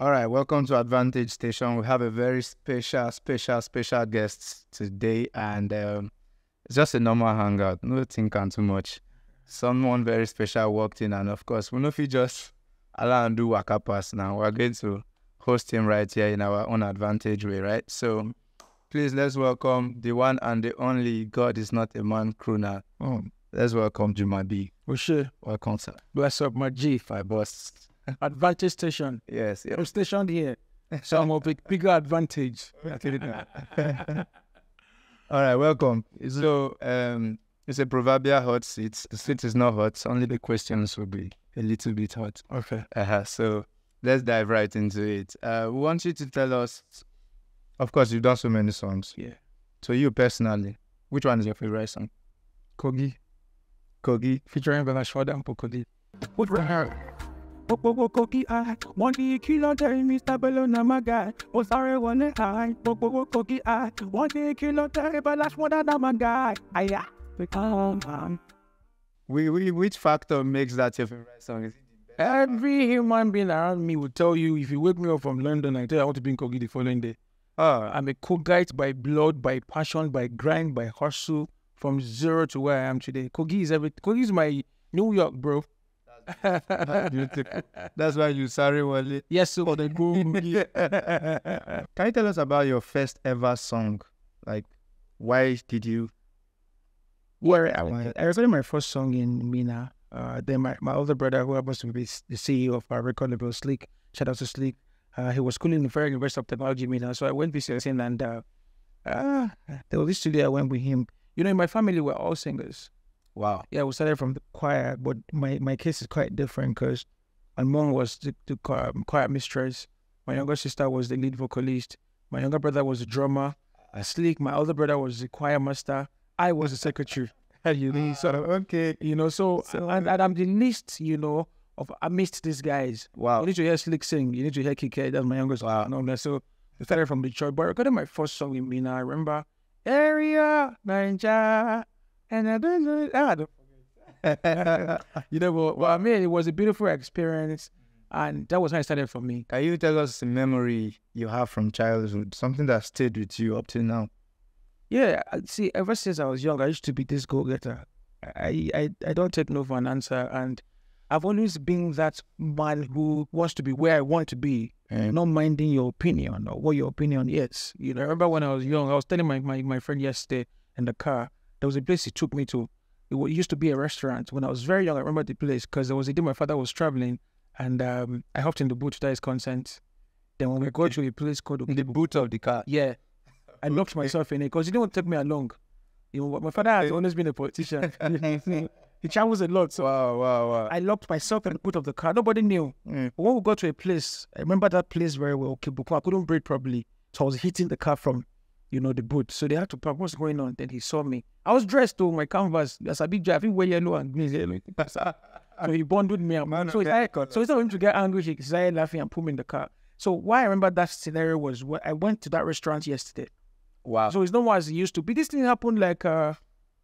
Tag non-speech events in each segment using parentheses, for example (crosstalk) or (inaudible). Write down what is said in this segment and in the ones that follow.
All right, welcome to Advantage Station. We have a very special, special, special guest today, and um, it's just a normal hangout. No thinking too much. Someone very special walked in, and of course, we know if you just allow and do waka pass now. We're going to host him right here in our own advantage way, right? So, please let's welcome the one and the only God is not a man crooner. Oh, Let's welcome Jumabee. well, sure. Welcome, sir. Bless up my G. My boss. (laughs) Advantage station. Yes. I'm stationed here. So I'm a big, (laughs) bigger advantage. (laughs) All right, welcome. So, um, it's a proverbial hot seat. The seat is not hot. Only the questions will be a little bit hot. Okay. Uh-huh. So, let's dive right into it. Uh, we want you to tell us. Of course, you've done so many songs. Yeah. So, you personally, which one is your favorite song? Kogi. Kogi. Featuring Bella Shmurda and Pokodi. What? Gbogbo kogi eye, wọ́n ní kí ló dé Mr. Bello na my guy. Ó sáré wọlé high, gbogbo kogi eye, wọ́n ní kí ló dé Bella Shorter na my guy. Aya. Become man. We, we, which factor makes that your favorite song? Is it the best? Every human being around me will tell you if you wake me up from London, I tell you I want to be in Kogi the following day. Oh, I'm a Kogite by blood, by passion, by grind, by hustle, from zero to where I am today. Kogi is every Kogi is my New York, bro. (laughs) beautiful. That's why you sorry, Wale. yes, so the (laughs) Can you tell us about your first ever song? Like, why did you? Where I, I recorded my first song in Minna. Uh, then my, my older brother, who happens to be the CEO of our record label, Sleek, shout out to Sleek, uh, he was schooling in the Federal University of Technology, Minna. So I went visit him and uh, uh, there was this studio I went with him. You know, in my family, we're all singers. Wow. Yeah, we started from the choir, but my, my case is quite different because my mom was the, the choir, um, choir mistress. My younger sister was the lead vocalist. My younger brother was the drummer. Sleek, my older brother was the choir master. I was the secretary. (laughs) you know, sort of, Okay. you know, so, and, and I'm the least, you know, of amidst these guys. Wow. You need to hear Slick sing. You need to hear Kike. That's my youngest. Wow. And all that. So I started from Detroit. But I recorded my first song in Minna. I remember area Ninja. And I don't know. I don't (laughs) you know, but, but I mean, it was a beautiful experience. And that was how it started for me. Can you tell us a memory you have from childhood? Something that stayed with you up till now? Yeah, see, ever since I was young, I used to be this go-getter. I, I, I don't take no for an answer. And I've always been that man who wants to be where I want to be. Um, not minding your opinion or what your opinion is. You know, I remember when I was young, I was telling my, my, my friend yesterday in the car, there was a place he took me to. It used to be a restaurant. When I was very young, I remember the place because there was a day my father was traveling and um, I hopped in the boot without his consent. Then when we go to a place called in the boot of the car. yeah, I (laughs) locked myself in it because he didn't take me along. You know, my father has always been a politician. (laughs) (laughs) he travels a lot, so Wow, wow, wow. I locked myself in the boot of the car. Nobody knew. Mm. But when we got to a place, I remember that place very well. Kibuku, I couldn't breathe properly. So I was hitting the car from, you know, the boot. So they had to park. What's going on? Then he saw me. I was dressed to my canvas. As a big drive, I wear yellow and green. (laughs) (laughs) So he bonded me. up. Man so, he many so instead of him to get angry, he started laughing and put me in the car. So why I remember that scenario was when I went to that restaurant yesterday. Wow. So it's not as it used to be. This thing happened like uh,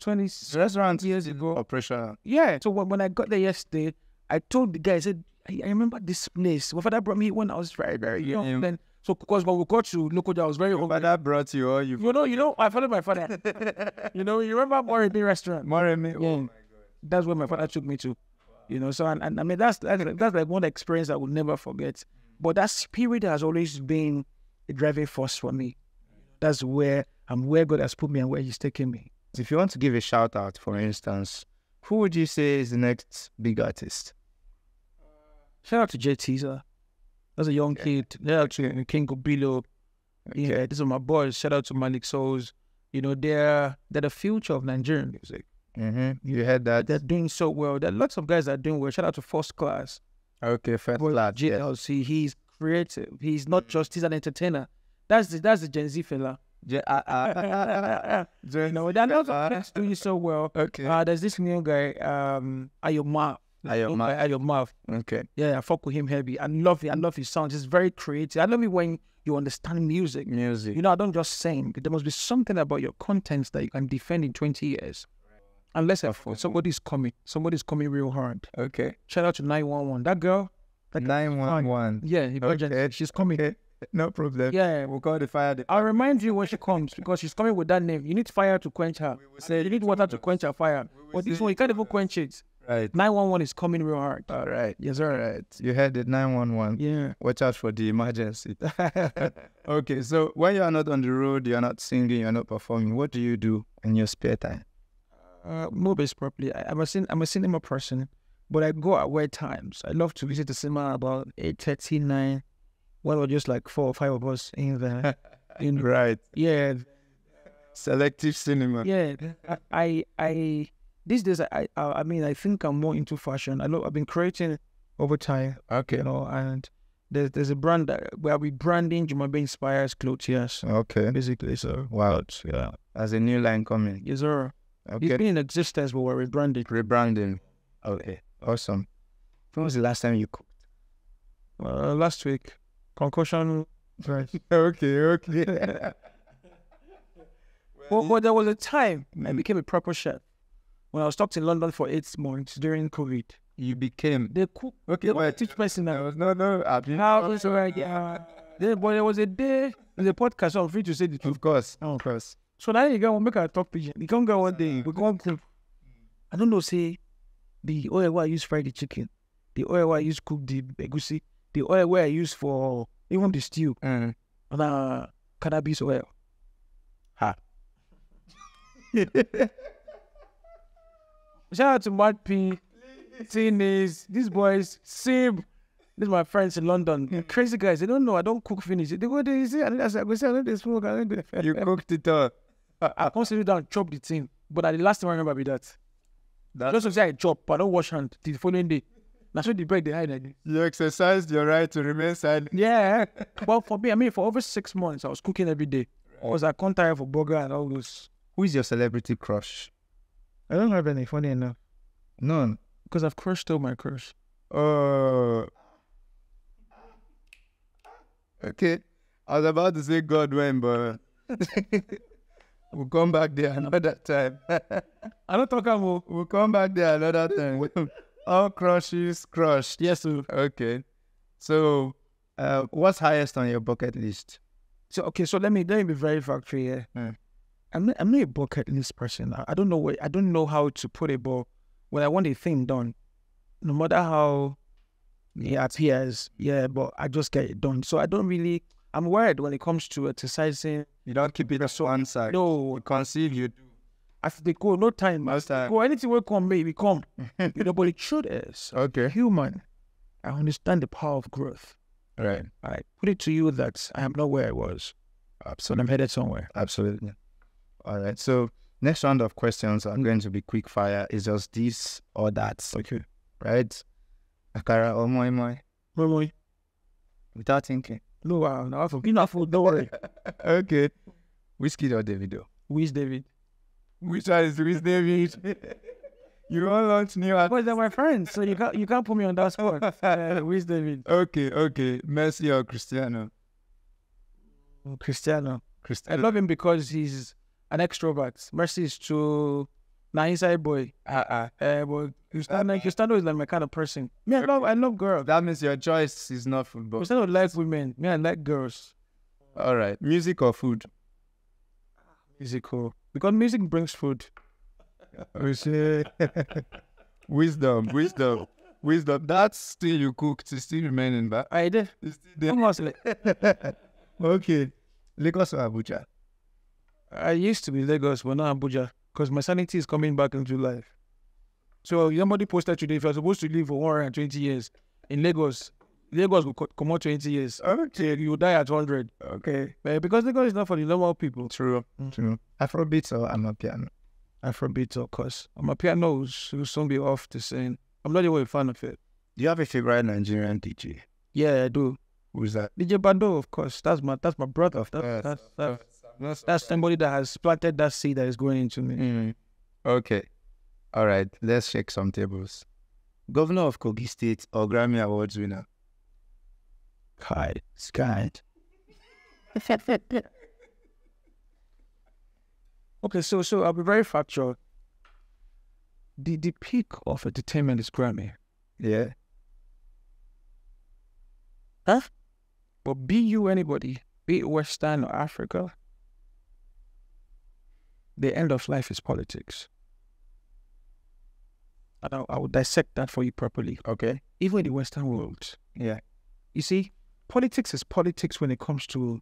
20 the restaurant years ago. operational. Yeah. So when, when I got there yesterday, I told the guy, I said, I, I remember this place. My father brought me when I was very, very young. Yeah. Then, so because when we got to Lokoja, I was very Your hungry. father brought you or you You know, you know, I followed my father. (laughs) you know, you remember Moremi restaurant? Moremi. Oh yeah. Oh my God. That's where my father took me to. You know, so and, and I mean that's that's, like- that's like one experience I will never forget. But that spirit has always been a driving force for me. That's where I'm where God has put me and where He's taking me. If you want to give a shout out, for instance, who would you say is the next big artist? Shout out to Jay Teaser. That's a young kid. Shout out to King Kobilo. Yeah, these are my boys. Shout out to Malik Souls. You know, they're they're the future of Nigerian music. Mm-hmm. You heard that? They're doing so well. There are lots of guys that are doing well. Shout out to First Class. Okay, first Boy, lad. Yeah. JLC. He's creative. He's not just he's an entertainer. That's the that's the Gen Z fella. J- uh, uh, you know, there are lots of guys doing so well. okay. Uh, there's this new guy, um, Ayomaf. Ayomaf. Okay. Yeah, I fuck with him heavy. I love it. I love his sound. He's very creative. I love it when you understand music. Music. You know, I don't just sing. There must be something about your contents that you can defend in 20 years. Unless of course, somebody's coming. Somebody's coming real hard. okay. Shout out to 911. That girl, one one. yeah, emergency. Okay. She's coming. Okay, no problem. Yeah, We'll call the fire. De- I'll remind you when she comes because she's coming with that name. You need fire to quench her. say You need water to quench her fire. But this one, you can't even quench it. Right. 911 is coming real hard. All right. Yes, All sir. right. You heard it. Nine one one. Yeah. Watch out for the emergency. (laughs) (laughs) okay, so when you are not on the road, you are not singing, you are not performing. What do you do in your spare time? Uh, movies probably. I, I'm a cin- I'm a cinema person, but I go at weird times. I love to visit the cinema about 8.30, 9, when we're just like four or five of us in there. (laughs) in, Right. yeah, Selective cinema. yeah. I, I, I these days, I, I, I mean, I think I'm more into fashion. I know I've been creating over time, Okay. you know, and there's there's a brand that where we branding Jumabee inspires clothes, yes, Okay. basically. So, Wow. yeah, As a new line coming. yes, sir. It's Okay. been in existence, but we're rebranding. Rebranding. Okay. Awesome. When was the last time you cooked? Uh, last week, concussion. Right. (laughs) okay. Okay. (laughs) But, but there was a time I Mm. became a proper chef. When I was stuck in London for eight months during COVID, you became. they cook. Okay. Wait. teach person now. no no. I've been- How is right? Yeah. Then, but there was a day in the podcast. So I'm free to say the truth. Of course. Oh. Of course. So now you go make a talk pigeon. You can't go one day. We come to. I don't know. Say the oil where I use fry the chicken, the oil where I use cook the egusi, the oil where I use for even the stew, Mm. and uh, cannabis oil. Ha. (laughs) Shout out to Mad P, Teenage, these boys, Sib. These my friends in London. (laughs) Crazy guys. They don't know I don't cook finish. They go there, you see, I go say, I know they smoke. I know they. you (laughs) cooked it all. I come sit down, chop the thing. But at the last time I remember be that. That- Just to say I chop, but I don't wash hand till the following day. That's what the break they hide. You exercised your right to remain silent. Yeah. (laughs) well, for me, I mean, for over six months, I was cooking every day. Because I can't tire for burger and all those. Who is your celebrity crush? I don't have any, funny enough. None. Because I've crushed all my crush. Oh. Okay. I was about to say Godwin, but (laughs) we'll come back there another time. (laughs) I don't talk about. we'll come back there another time. (laughs) All crushes crushed. Yes, sir. Okay. So, uh, what's highest on your bucket list? So okay, so let me let me be very factual here. Mm. I'm not I'm not a bucket list person. I, I don't know what I don't know how to put it, but when I want a thing done, no matter how it appears, yeah, but I just get it done. So I don't really I'm worried when it comes to exercising. You don't keep it so side. No, You conceive, you do. as they go, no time. They time. go, anything will come, baby, come. you know, but the truth is, (laughs) Okay. human, I understand the power of growth. Right. I put it to you that I am not where I was, so Absolutely. I'm headed somewhere. Absolutely. All right. So next round of questions are going to be quick fire. Is just this or that, Okay. right? Akara or moi moi Mama, without thinking. No, wow, no, I forget. Enough, don't worry. (laughs) okay. Wizkid or Davido? Who's David? Which one is Which David? (laughs) you all launch new art. Because they're my friends, so you can't you can't put me on that spot. (laughs) Uh, who's David? Okay, okay. Messi or Cristiano? Cristiano. Cristiano. I love him because he's an extrovert. Messi is too nah inside boy. Uh-uh. Uh, but Cristiano, Cristiano is like my kind of person. Me, I love I love girls. That means your choice is not football. Cristiano like women. Me, I like girls. All right. Music or food? Musical. Because music brings food. (laughs) (laughs) wisdom, wisdom, wisdom. That's still you cooked. It's still remaining back. I did. It's still there. Almost like, (laughs) okay. Lagos or Abuja? I used to be Lagos, but now Abuja. Because my sanity is coming back into life. So somebody posted today if you're supposed to live for 120 years in Lagos, Lagos will co- come out 20 years. Okay. You will die at 100. Okay. But because Lagos is not for the normal people. True. Mm. True. Afrobeats or Amapiano? Afrobeat, of course. My piano will soon be off the scene. I'm not even a fan of it. Do you have a favorite Nigerian DJ? Yeah, I do. Who's that? DJ Bando, of course. That's my that's my brother. That's, course, that's, that's, That's, that's somebody that has planted that seed that is going into me. Mm. Okay. All right. Let's shake some tables. Governor of Kogi State or Grammy Awards winner? Kai, Sky. okay, so so I'll be very factual. The the peak of entertainment is Grammy. Yeah. Huh? But be you anybody, be it Western or Africa, the end of life is politics. And I, I will dissect that for you properly. Okay. Even in the Western world, Yeah. you see, politics is politics when it comes to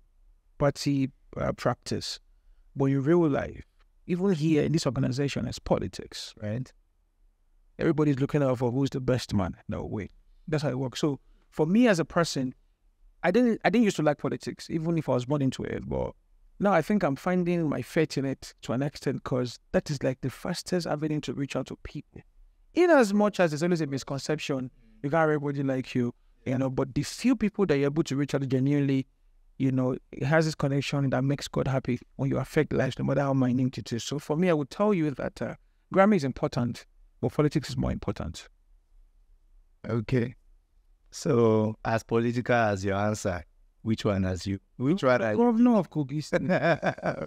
party uh, practice. But in real life, even here in this organization, it's politics, right? Everybody's looking out for who's the best man. No, wait. That's how it works. So for me as a person, I didn't I didn't used to like politics, even if I was born into it. But now I think I'm finding my faith in it to an extent because that is like the fastest avenue to reach out to people. In as much as there's always a misconception, you got everybody like you, you know, but the few people that you're able to reach out to genuinely, you know, it has this connection that makes God happy when you affect lives, no matter how minute it is. So for me, I would tell you that uh, Grammy is important, but politics is more important. Okay. So, as political as your answer, which one has you? Which one are you? Governor (laughs) of cookies. I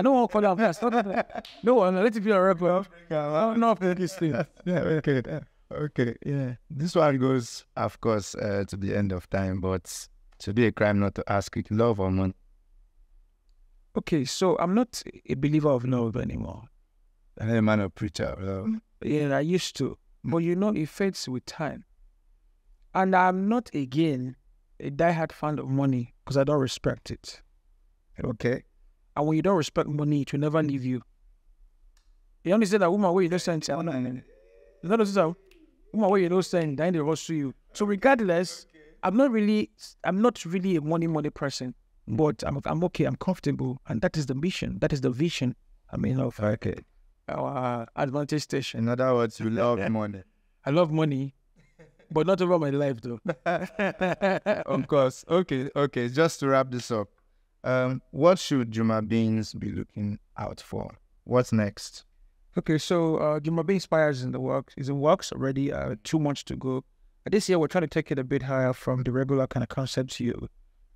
don't want to call. No, one, let it be a record. Governor of cookies. (laughs) yeah, okay. Okay. Yeah. This one goes, of course, uh, to the end of time, but to be a crime not to ask it, love or money. Okay, so I'm not a believer of love anymore. I'm a man of preacher. Love. Yeah, I used to. But you know, it fades with time. And I'm not, again, a diehard fan of money because I don't respect it. Okay. And when you don't respect money, it will never mm. leave you. You understand that woman where you don't send You know this woman where you don't send, then they rush to you. So regardless, I'm not really I'm not really a money money person. Mm. But I'm I'm okay, I'm comfortable. And that is the mission. That is the vision. I mean of Okay. our advantage station. In other words, you love money. (laughs) I love money, but not over my life though. (laughs) (laughs) of course. Okay. Okay. Just to wrap this up, um, what should Juma Beans be looking out for? What's next? Okay, so uh, Juma Beans Inspires is in the works. Is in works already. Uh, two months to go. This year we're trying to take it a bit higher from the regular kind of concepts you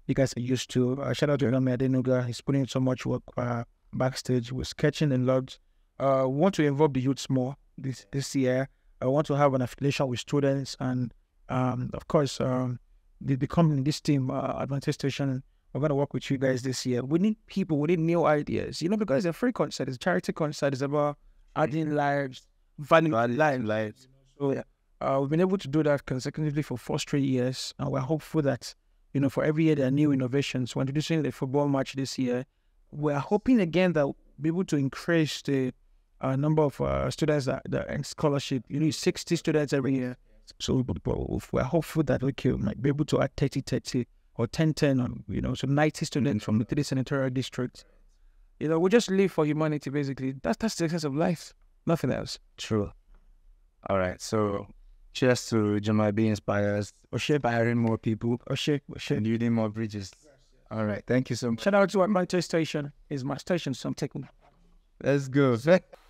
you guys are used to. Uh, shout out to Elmi Adenuga. He's putting in so much work uh, backstage. We're sketching and logs. Uh, want to involve the youths more this this year. I want to have an affiliation with students and um, of course um, they becoming this team uh, Advantage Station. We're gonna work with you guys this year. We need people. We need new ideas. You know, because it's a free concert. It's a charity concert. It's about adding lives, value lives. lives. So yeah, uh, we've been able to do that consecutively for four straight years, and we're hopeful that you know for every year there are new innovations. We're introducing the football match this year. We're hoping again that we'll be able to increase the uh, number of uh, students that, that earn scholarship. You need 60 students every year. So we're hopeful that okay, we might be able to add 30, 30 or 10, 10, or, you know, so 90 students from the three senatorial districts. You know, we just live for humanity, basically. That's, that's the essence of life, nothing else. True. All right. So, cheers to Jumabee Inspires, inspiring more people, Oshe, Oshe. and building more bridges. All right. Thank you so much. Shout out to my station. Is my station, so I'm taking Let's go. (laughs)